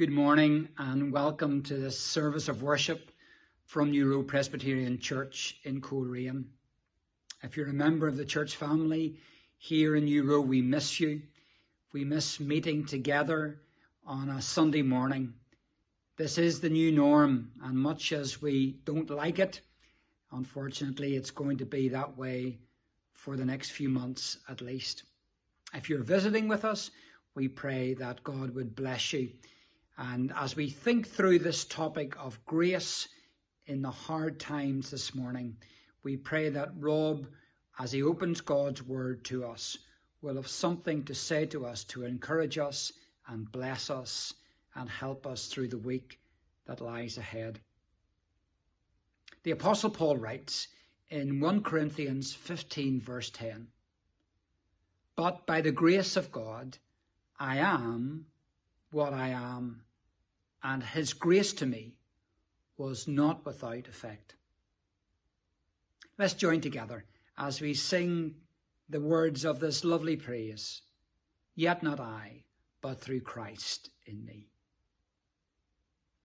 Good morning and welcome to this service of worship from New Row Presbyterian Church in Coleraine. If you're a member of the church family here in New Row, we miss you. We miss meeting together on a Sunday morning. This is the new norm, and much as we don't like it, unfortunately, it's going to be that way for the next few months at least. If you're visiting with us, we pray that God would bless you. And as we think through this topic of grace in the hard times this morning, we pray that Rob, as he opens God's word to us, will have something to say to us to encourage us and bless us and help us through the week that lies ahead. The Apostle Paul writes in 1 Corinthians 15, verse 10 But by the grace of God, I am what I am, and his grace to me was not without effect. Let's join together as we sing the words of this lovely praise. Yet not I, but through Christ in me.